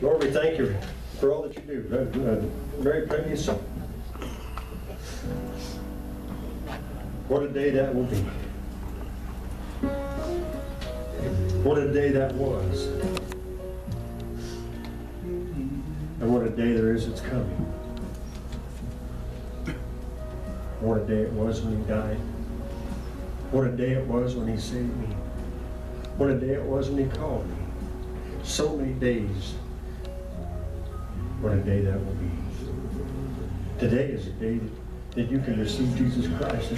Lord, we thank you for all that you do. Very previous song. What a day that will be. What a day that was. And what a day there is that's coming. What a day it was when he died. What a day it was when he saved me. What a day it was when he called me. So many days. What a day that will be. Today is a day that, that you can receive Jesus Christ.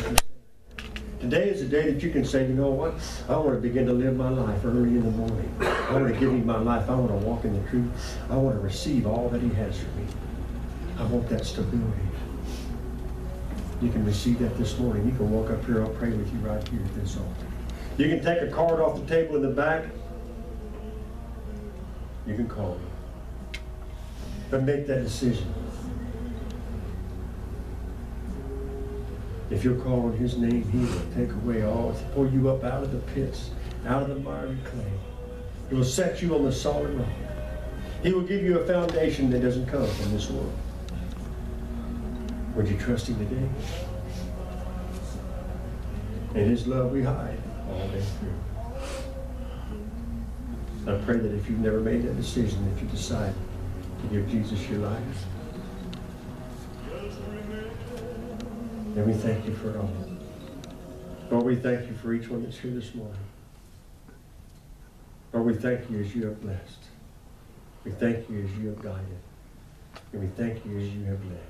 Today is a day that you can say, you know what? I want to begin to live my life early in the morning. I want to give him my life. I want to walk in the truth. I want to receive all that he has for me. I want that stability. You can receive that this morning. You can walk up here. I'll pray with you right here at this altar. You can take a card off the table in the back. You can call me. But make that decision. If you'll call on his name, he will take away all, pull you up out of the pits, out of the miry clay. He will set you on the solid rock. He will give you a foundation that doesn't come from this world. Would you trust him today? In his love we hide all day through. I pray that if you've never made that decision, that you decide to give Jesus your life, And we thank you for all. Lord, we thank you for each one that's here this morning. Lord, we thank you as you have blessed. We thank you as you have guided. And we thank you as you have led.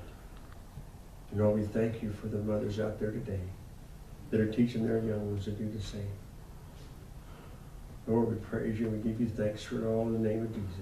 And Lord, we thank you for the mothers out there today that are teaching their young ones to do the same. Lord, we praise you and we give you thanks for it all in the name of Jesus.